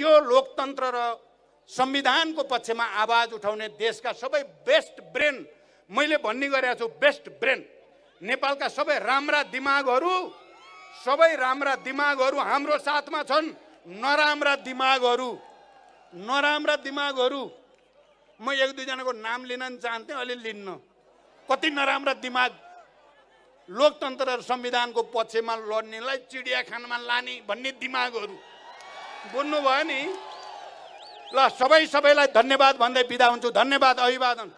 यो लोकतन्त्र र संविधानको पक्षमा आवाज उठाउने देशका सबै बेस्ट ब्रेन मैले भन्ने गरेको छु बेस्ट ब्रेन। नेपालका सबै राम्रा दिमागहरू सबै राम्रा दिमागहरू हाम्रो साथमा छन् नराम्रा दिमागहरू। नराम्रा दिमागहरू। म एक दुईजनाको नाम लिन नि चाहन्थेँ अलि लिन्न। कति नराम्रा दिमाग। लोकतन्त्र र संविधानको पक्षमा लड्नेलाई चिडियाखानामा लाने भन्ने दिमागहरू। बुझ्नुभयो नि ल सबै सबैलाई धन्यवाद भन्दै बिदा हुन्छु। धन्यवाद अभिवादन।